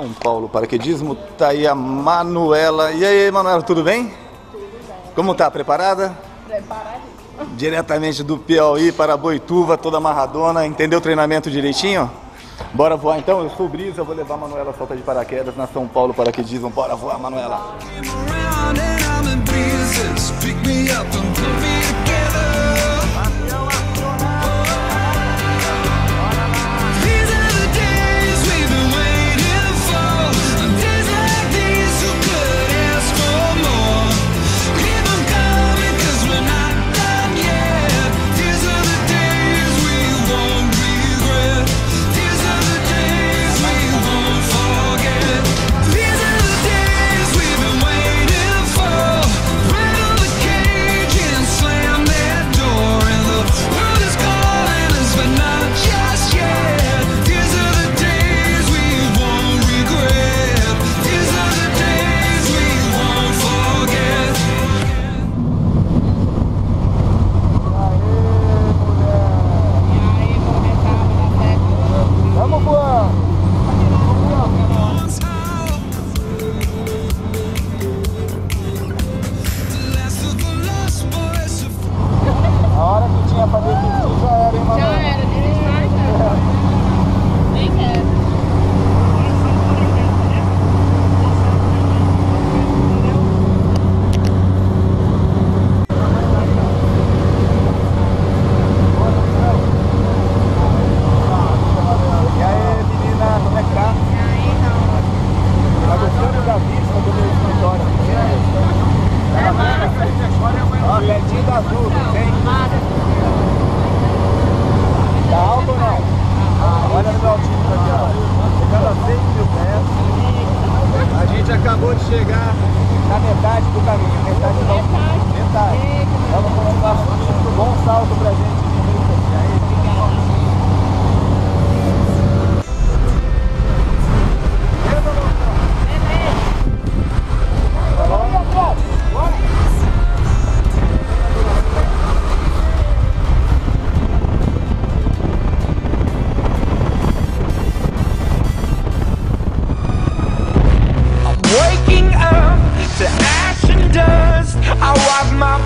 São Paulo, paraquedismo, tá aí a Manuela. E aí, Manuela, tudo bem? Tudo bem. Como tá? Preparada? Preparadíssima. Diretamente do Piauí para Boituva, toda amarradona. Entendeu o treinamento direitinho? Bora voar então? Eu sou o Brisa, vou levar a Manuela solta de paraquedas na São Paulo Paraquedismo. Bora voar, Manuela!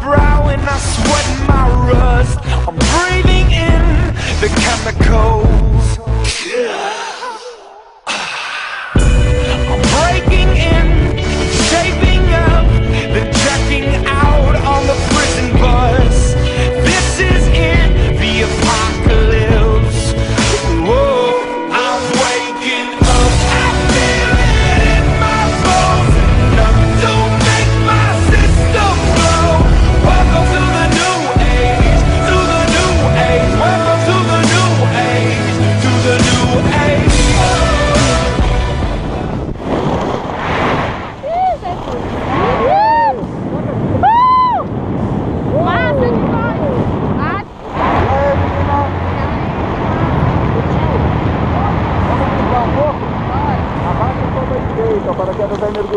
brow and I sweat my rust. I'm breathing in the chemicals.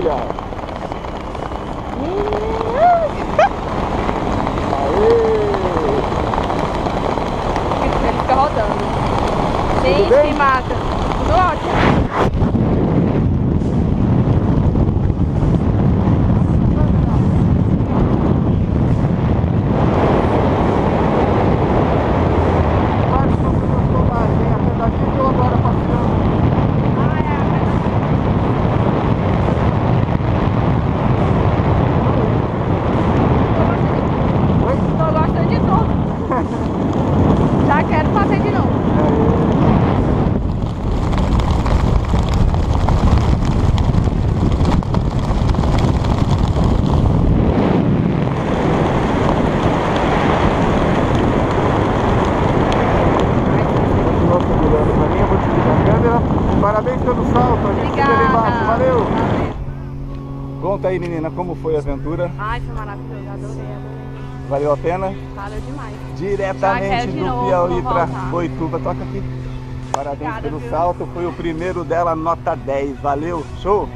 drive. Parabéns pelo salto, a gente Obrigada. se embaixo, valeu! Conta aí, menina, como foi a aventura? Ai, foi maravilhoso, adorei, adorei. Valeu a pena? Valeu demais. Diretamente do novo, Piauí para Boituva. Toca aqui. Parabéns Obrigada, pelo viu? salto, foi o primeiro dela, nota 10. Valeu, show!